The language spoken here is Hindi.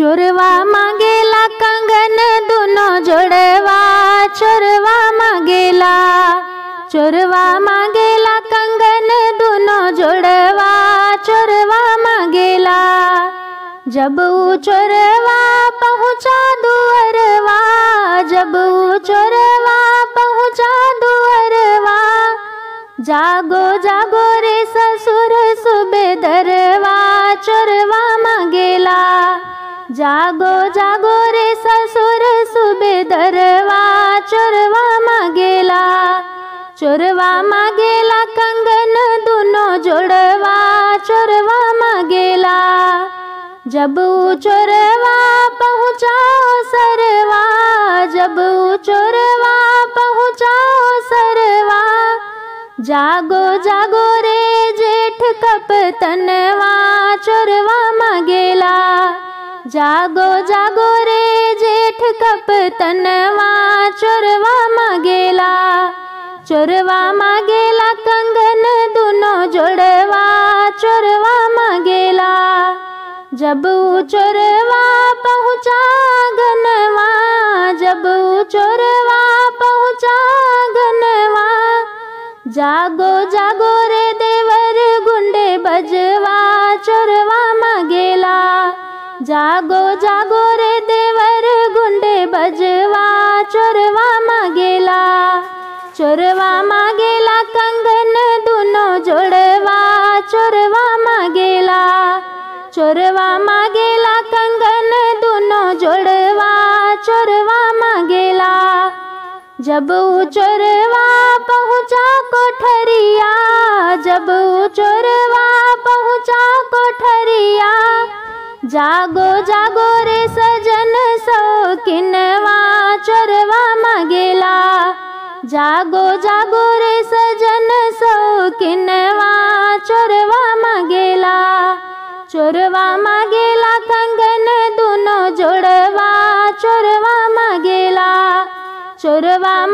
चोरवा मागेला कंगन दुनो जोड़वा, चोरवा मागेला चोरवा मागेला कंगन दुनो जोड़वा, चोरवा मागेला। जब चोरवा पहुँचा दुअरवा जब चोरवा पहुँचा दुअरवा जागो जागो रे ससुर सुबेदरवा चोरवा मागेला जागो जागो रे ससुर सुबेदरवा चोरवा मागेला। चोरवा मागेला, कंगन दुनो जोड़वा, चोरवा मागेला। जब चोरवा पहुँचा सरवा, जब चोरवा पहुँचा सरवा, जागो जागो रे जेठ कपतनवा, चोरवा मागेला जागो जागो रे जेठ कपतनवा चोरवा मागेला। चोरवा मागेला, कंगन दुनो जोड़वा, चोरवा मागेला। जब चोरवा पहुँचा गनवा, जब चोरवा पहुँचा गनवा, जागो जागो रे देवर गुंडे बजवा, चोरवा जागो जागो रे देवर, गुंडे बजवा, चोरवा मागेला चोरवा मागेला, कंगन दुनो जोड़वा, चोरवा मागेला चोरवा मागेला, कंगन दुनो जोड़वा, चोरवा मागेला। जब चोरवा पहुँचा कोठरिया जागो जागो रे सजन सौकिनवा चोरवा मागेला। जागो जागो रे सजन सौकिनवा चोरवा मागेला। चोरवा मागेला, कंगन दुनो जोड़वा, चोरवा मागेला। चोरवा